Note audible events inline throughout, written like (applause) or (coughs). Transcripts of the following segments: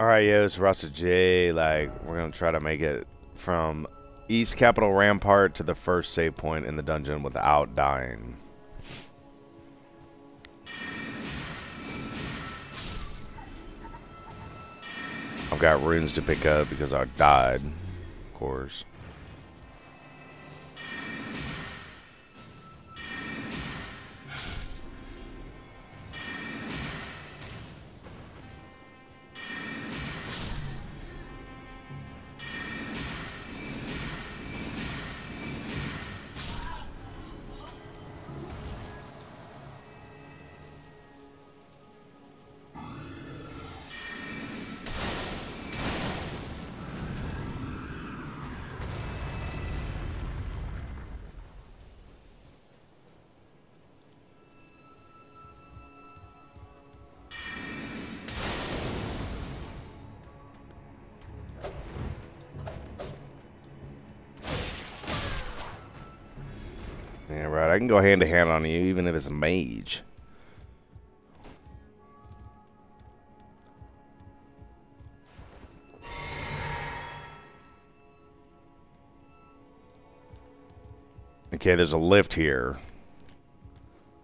Alright, yo, it's Rasta J. Like, we're gonna try to make it from East Capital Rampart to the first save point in the dungeon without dying. I've got runes to pick up because I died, of course. Yeah, right. I can go hand to hand on you, even if it's a mage. Okay, there's a lift here.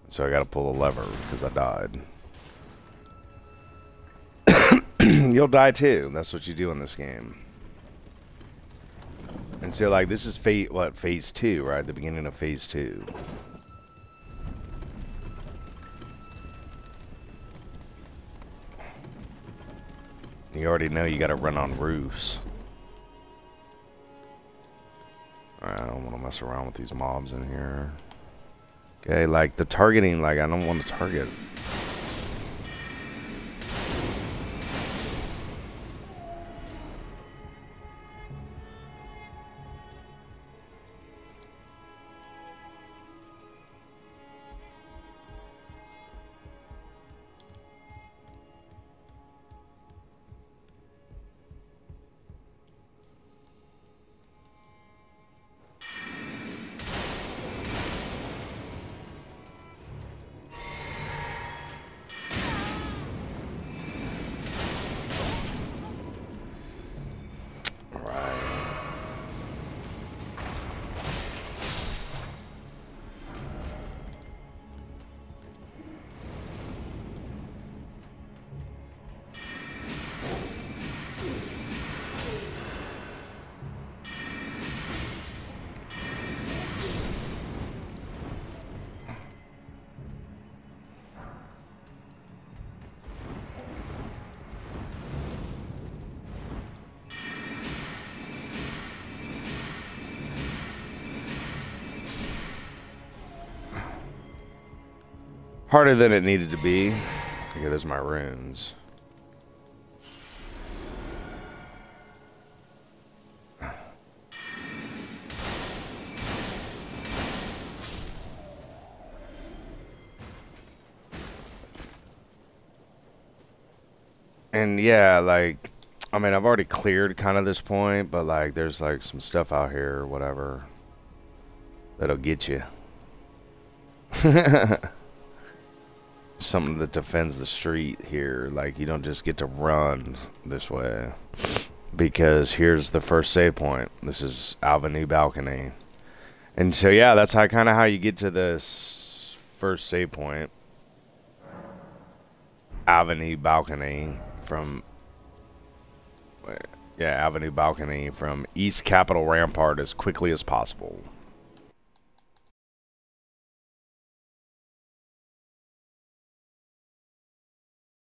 So I gotta pull a lever because I died. (coughs) You'll die too. That's what you do in this game. And so, like, this is phase, what, phase two, right? The beginning of phase two. You already know you gotta run on roofs. I don't want to mess around with these mobs in here. Okay, like, the targeting, like, I don't want to target. Harder than it needed to be. Okay, there's my runes. And yeah, like, I mean, I've already cleared kind of this point, but like, there's like some stuff out here or whatever that'll get you. (laughs) something that defends the street here. Like you don't just get to run this way. Because here's the first save point. This is Avenue Balcony. And so yeah, that's how kind of how you get to this first save point. Avenue Balcony from yeah, Avenue Balcony from East Capital Rampart as quickly as possible.